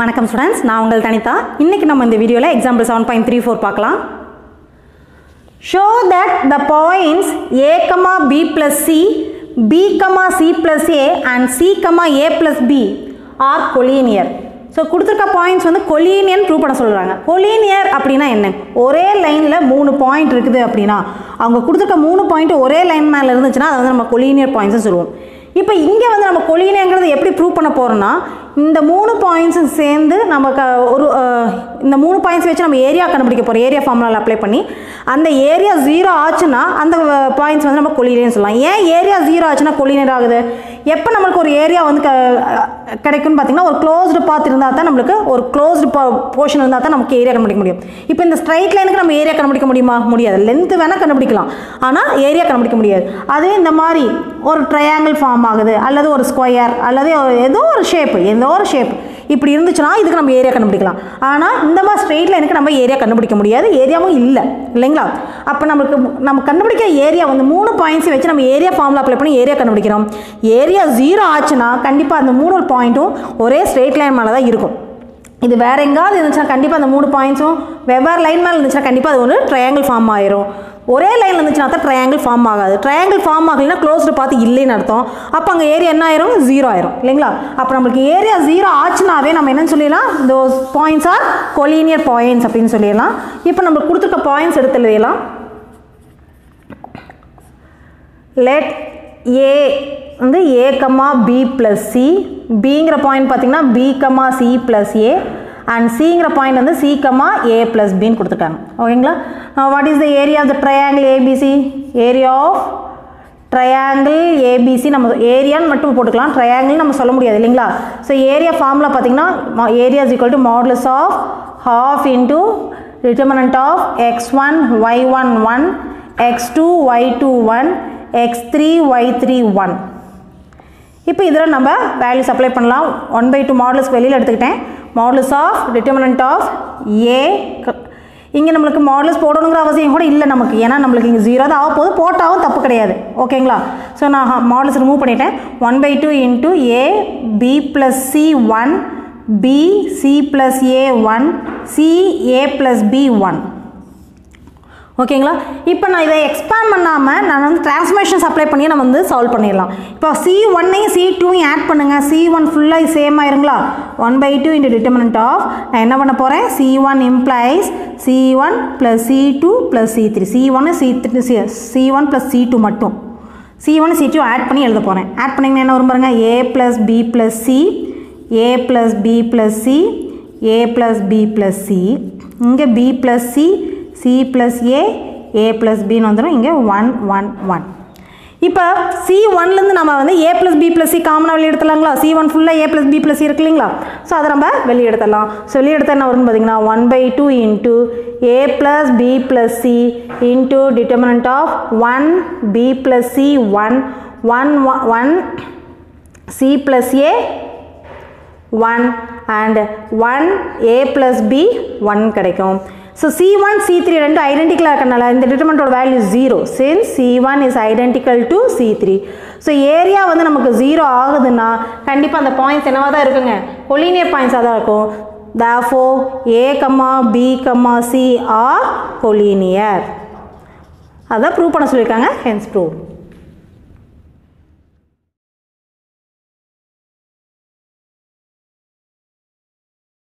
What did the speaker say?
வணக்கம் ஸ்டூடெண்ட்ஸ் நான் உங்கள் தனிதா. இன்றைக்கி நம்ம இந்த வீடியோவில் example seven point three four பார்க்கலாம். Show that the points a comma b plus c b comma c plus a and c comma a plus b are collinear so கொடுத்துருக்க points வந்து கொலீனியன் ப்ரூவ் பண்ண சொல்கிறாங்க collinear அப்படின்னா என்ன? ஒரே லைனில் மூணு பாயிண்ட் இருக்குது அப்படின்னா அவங்க கொடுத்துருக்க மூணு பாயிண்ட் ஒரே லைன் மேலே இருந்துச்சுன்னா அதை வந்து நம்ம கொலீனியர் பாயிண்ட்ஸ் சொல்லுவோம். இப்போ இங்கே வந்து நம்ம கொலீனியங்கிறது எப்படி ப்ரூவ் பண்ண போகிறோம்னா இந்த மூணு பாயிண்ட்ஸும் சேர்ந்து நம்ம க ஒரு இந்த மூணு பாயிண்ட்ஸ் வச்சு நம்ம ஏரியா கண்டுபிடிக்க போகிறோம் ஏரியா ஃபார்முலாவில் அப்ளை பண்ணி. அந்த ஏரியா ஜீரோ ஆச்சுன்னா அந்த பாயிண்ட்ஸ் வந்து நம்ம கொலினியர்னு சொல்லலாம். ஏன் ஏரியா ஜீரோ ஆச்சுன்னா கொலினியர் ஆகுது? எப்போ நம்மளுக்கு ஒரு ஏரியா வந்து க கிடைக்கும்னு பார்த்தீங்கன்னா ஒரு க்ளோஸ்டு பாத் இருந்தால் தான் நம்மளுக்கு ஒரு க்ளோஸ்டு போர்ஷன் இருந்தால் தான் நமக்கு ஏரியா கண்டுபிடிக்க முடியும். இப்போ இந்த ஸ்ட்ரைட் லைனுக்கு நம்ம ஏரியா கண்டுபிடிக்க முடியுமா? முடியாது. லென்த்து வேணால் கண்டுபிடிக்கலாம். ஆனால் ஏரியா கண்டுபிடிக்க முடியாது. அதே இந்த மாதிரி ஒரு ட்ரையாங்கிள் ஃபார்ம் ஆகுது அல்லது ஒரு ஸ்கொயர் அல்லது ஒரு- ஏதோ ஒரு ஷேப் இந்த ஒரு ஷேப் இப்படி இருந்துச்சுன்னா இதுக்கு நம்ம ஏரியா கண்டுபிடிக்கலாம். ஆனால் இந்த மாதிரி ஸ்ட்ரெயிட் லைனுக்கு நம்ம ஏரியா கண்டுபிடிக்க முடியாது. ஏரியாவும் இல்லை. இல்லைங்களா? அப்போ நம்மளுக்கு நம்ம கண்டுபிடிக்க ஏரியா வந்து மூணு பாயிண்ட்ஸையும் வச்சு நம்ம ஏரியா ஃபார்முலா அப்ளை பண்ணி ஏரியா கண்டுபிடிக்கிறோம். ஏரியா ஜீரோ ஆச்சுன்னா கண்டிப்பாக அந்த மூணு பாயிண்ட்டும் ஒரே ஸ்ட்ரெயிட் லைன் மேலே தான் இருக்கும். இது வேறு எங்காவது இருந்துச்சுன்னா கண்டிப்பாக அந்த மூணு பாயிண்ட்ஸும் வெவ்வேறு லைன் மேலே இருந்துச்சுன்னா கண்டிப்பாக அது ஒரு ட்ரையாங்கிள் ஃபார்ம் ஆயிரும். ஒரே லைனில் இருந்துச்சுன்னா தான் ட்ரையாங்கிள் ஃபார்ம் ஆகாது. ட்ரையாங்கிள் ஃபார்ம் ஆகலைன்னா க்ளோஸ்டு பார்த்து இல்லைன்னு அர்த்தம். அப்போ அங்கே ஏரியா என்ன ஆயிரும்? ஜீரோ ஆயிரும். இல்லைங்களா? அப்போ நம்மளுக்கு ஏரியா ஜீரோ ஆச்சுனாவே நம்ம என்னன்னு சொல்லிடலாம்? இந்த பாயிண்ட்ஸ் ஆர் கொலீனியர் பாயிண்ட்ஸ் அப்படின்னு சொல்லிடலாம். இப்போ நம்மளுக்கு கொடுத்துருக்க பாயிண்ட்ஸ் எடுத்து எழுதிடலாம். லெட் ஏ வந்து a comma b plus c பிங்கிற பாயிண்ட் பார்த்தீங்கன்னா b comma c plus a and சிங்கிற point வந்து சி கமா ஏ ப்ளஸ் பின்னு கொடுத்துருக்காங்க ஓகேங்களா what is the area of the triangle ABC area of triangle ABC நம்ம ஏரியான்னு மட்டும் போட்டுக்கலாம். ட்ரையாங்கிள் நம்ம சொல்ல முடியாது இல்லைங்களா? ஸோ ஏரியா ஃபார்முலா பார்த்தீங்கன்னா area is equal to modulus of half into determinant of x one y one one x two y two one x three y three one இப்போ இதில் நம்ம வேல்யூஸ் அப்ளை பண்ணலாம். One by two modulus வெளியில் எடுத்துக்கிட்டேன். Modulus of determinant of a இங்கே நம்மளுக்கு models போடணுங்கிற அவசியம் கூட இல்லை நமக்கு. ஏன்னா நம்மளுக்கு இங்கே ஜீரோ தான் ஆக போகுது போட்டாவும் தப்பு கிடையாது. ஓகேங்களா ஸோ நான் மாடல்ஸ் ரிமூவ் பண்ணிட்டேன். One by two into a b plus c one b c plus a one c a plus b one ஓகேங்களா? இப்போ நான் இதை எக்ஸ்பேண்ட் பண்ணாமல் நான் வந்து டிரான்ஸ்மேஷன்ஸ் சப்ளை பண்ணி நம்ம வந்து சால்வ் பண்ணிடலாம். இப்போ சி ஒன்னையும் சி டூவையும் ஆட் பண்ணுங்கள் சி ஒன் ஃபுல்லாக same ஆயிருங்களா? One by two into determinant of நான் என்ன பண்ண போகிறேன் c one implies c one plus c two plus c three c ஒன்று c three c c one plus c two மட்டும். C one c two add பண்ணி எழுத போகிறேன் add பண்ணிங்கன்னா என்ன வரும் பாருங்கள் a plus b plus c a plus b plus c a plus B plus C இங்கே b plus c c plus a a plus பின்னு வந்துடும் இங்கே ஒன் ஒன் ஒன் இப்போ சி ஒன்லேருந்து நம்ம வந்து a plus b plus c காமனாக வெளியெடுத்துலாங்களா C one ஃபுல்லாக ஏ ப்ளஸ் பி ப்ளஸ் இருக்கு இல்லைங்களா? ஸோ அதை நம்ம வெளியெடுத்துடலாம். ஸோ வெளியே என்ன வரும்னு பார்த்தீங்கன்னா one by two into a plus b plus c into determinant of one b plus c one one one c plus a one and one a plus b one கிடைக்கும். So c one c three ரெண்டு ஐடென்டிக்கலாக இருக்கனால இந்த டிட்டர்மெண்ட்டோட value zero since c one is identical to c three so area வந்து நமக்கு zero ஆகுதுன்னா கண்டிப்பாக அந்த பாயிண்ட்ஸ் என்னவாக தான் இருக்குங்க? கொலினியர் பாயிண்ட்ஸாக தான் இருக்கும். Therefore a comma b comma c are collinear அதான் ப்ரூவ் பண்ண சொல்லியிருக்காங்க. Hence prove